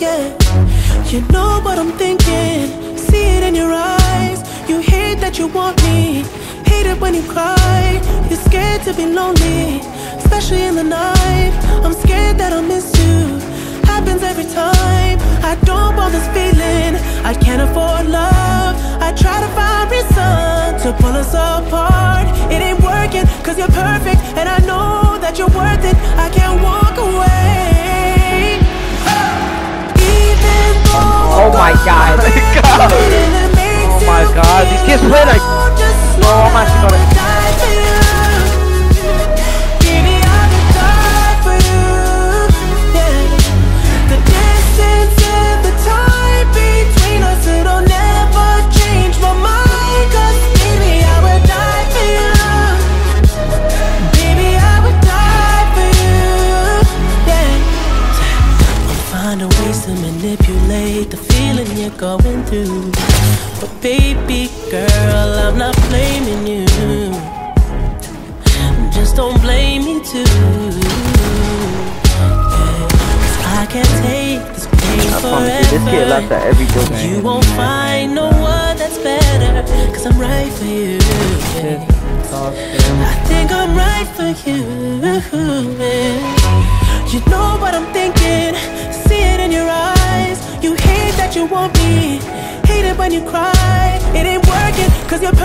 yeah. You know what I'm thinking, see it in your eyes. You hate that you want me, hate it when you cry. You're scared to be lonely, especially in the night. I'm scared that I'll miss you. Happens every time. I don't want this feeling. I can't afford love. God, these kids feeling you're going through. But baby girl, I'm not blaming you. Just don't blame me too. Yeah, I can't take this pain promise you, this kid laughs forever. every joke. man. You won't find no one that's better. Cause I'm right for you. Yeah. I think I'm right for you. man. Hate that you want me, hate it when you cry. It ain't working, cause you're